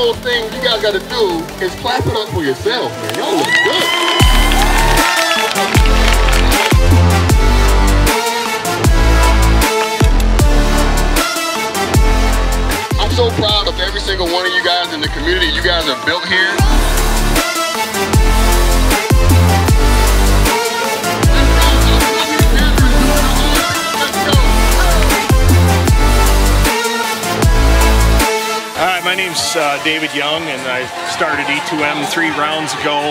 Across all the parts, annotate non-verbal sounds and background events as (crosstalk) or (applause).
and thing you guys got to do is clap it up for yourself, man. Y'all look good. I'm so proud of every single one of you guys in the community you guys have built here. My name's uh, David Young, and I started E2M three rounds ago.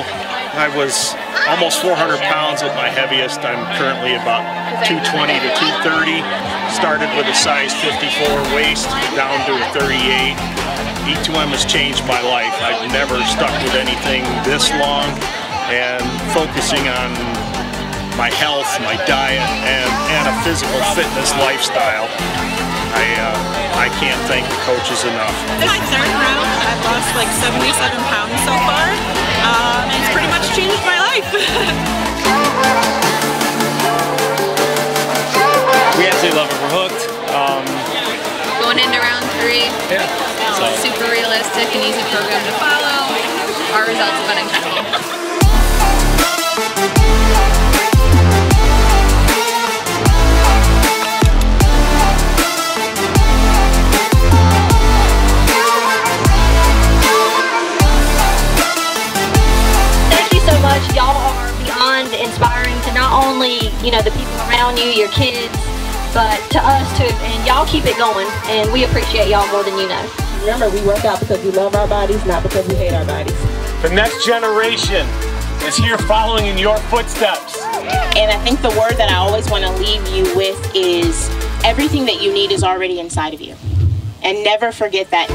I was almost 400 pounds at my heaviest. I'm currently about 220 to 230. Started with a size 54 waist down to a 38. E2M has changed my life. I've never stuck with anything this long, and focusing on my health, my diet, and, and a physical fitness lifestyle. I, uh, I can't thank the coaches enough. In my third round, I've lost like 77 pounds so far. Um, and it's pretty much changed my life. (laughs) we absolutely love it. We're hooked. Um, Going into round three, yeah. So, super realistic and easy program to follow. Our results have been incredible. Only, you know, the people around you, your kids, but to us too. And y'all keep it going. And we appreciate y'all more than you know. Remember, we work out because we love our bodies, not because we hate our bodies. The next generation is here following in your footsteps. And I think the word that I always want to leave you with is everything that you need is already inside of you. And never forget that.